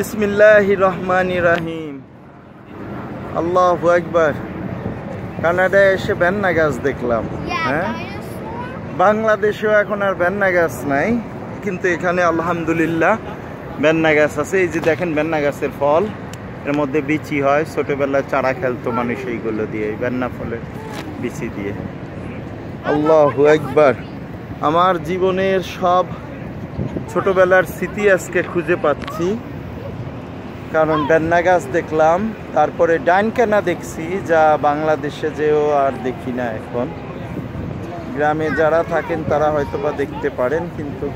বিসমিল্লাহ রহমান রাহিম। আল্লাহ একবার কানাডায় এসে বেন্না গাছ দেখলাম হ্যাঁ? বাংলাদেশেও এখন আর বেন্না গাছ নাই কিন্তু এখানে আলহামদুলিল্লাহ বেন্না গাছ আছে। এই যে দেখেন বেন্না গাছের ফল এর মধ্যে বিচি হয়। ছোটবেলায় চারা খেলতো মানুষ এইগুলো দিয়ে এই বেন্না ফলের বিচি দিয়ে। আল্লাহ একবার আমার জীবনের সব ছোটবেলার স্মৃতি আজকে খুঁজে পাচ্ছি। কারণ বেন্না গাছ দেখলাম তারপরে ডাইনকানা দেখছি যা বাংলাদেশে যেও আর দেখি না এখন। গ্রামে যারা থাকেন তারা হয়তো বা দেখতে পারেন কিন্তু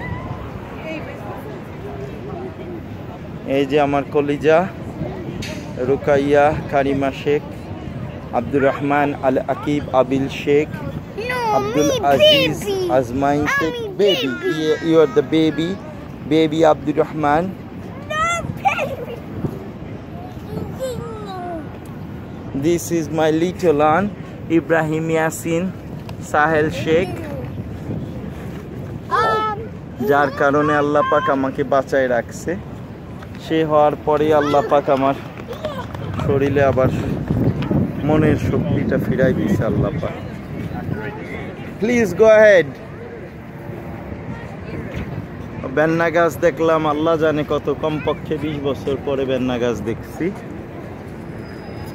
এই যে আমার কলিজা Rukaiya Karima Sheikh Abdur Rahman Al Akib Abil Sheikh Abdul Aziz Azmain Sheikh baby. You are the baby baby Abdur Abdul This is my little aunt Ibrahim Yasin Sahel Sheikh. যার কারণে আল্লাহ পাক আমাকে বাঁচায় রাখছে। সে হওয়ার পরে আল্লাহ পাক আমার শরীরে আবার মনের শক্তিটা ফিরাই দিছে আল্লাহ পাক। প্লিজ গো হেড বেন্না গাছ দেখলাম আল্লাহ জানে কত কমপক্ষে বিশ বছর পরে বেন্না গাছ দেখছি।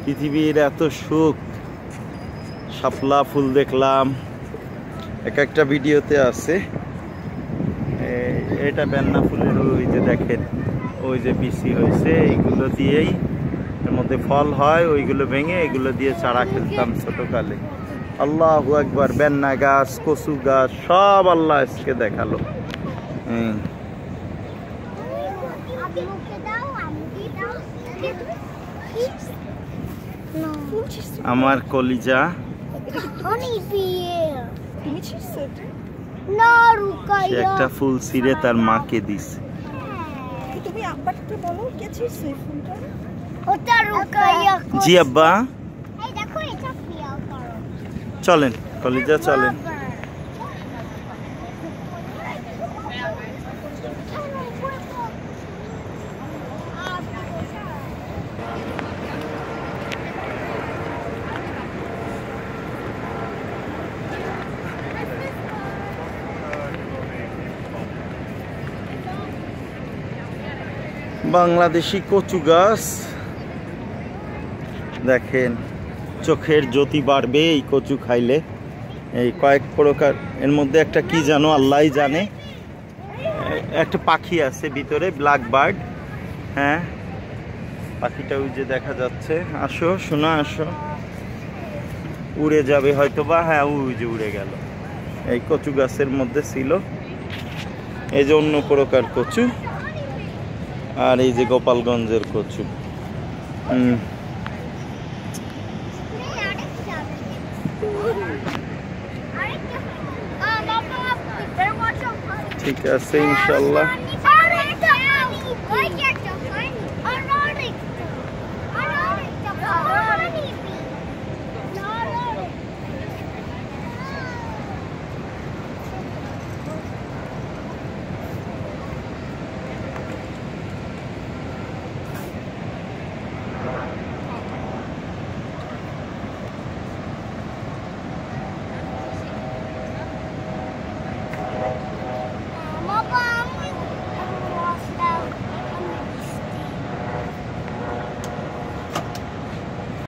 পৃথিবীর এত সুখ, শাপলা ফুল দেখলাম। এক একটা ভিডিওতে আছে। এটা বেন্না ফুলের ওই যে দেখেন, ওই যে বিসি হয়েছে, এইগুলো দিয়েই এর মধ্যে ফল হয়, ওইগুলো ভেঙে এগুলো দিয়ে চারা খেলতাম ছোটোকালে। আল্লাহ একবার বেন্না গাছ, কচু গাছ, সব আল্লাহ আজকে দেখাল। হুম। আমার কলিজা। সে একটা ফুল ছিঁড়ে তার মাকে দিছে। রুকাইয়া জি আব্বা। চলেন কলিজা চলেন। বাংলাদেশি কচু গাছ। দেখেন, চোখের জ্যোতি বাড়বে এই কচু খাইলে। এই কয়েক প্রকার, এর মধ্যে একটা কি জানো? আল্লাহ জানে। একটা পাখি আছে ভিতরে ব্ল্যাক বার্ড হ্যাঁ? পাখিটা ওই যে দেখা যাচ্ছে। আসো, শোনা, আসো। উড়ে যাবে হয়তো বা হ্যাঁ ওই যে উড়ে গেল। এই কচু গাছের মধ্যে ছিল। এই যে অন্য প্রকার কচু। আর এই যে গোপালগঞ্জের কচু। ঠিক আছে ইনশাল্লাহ।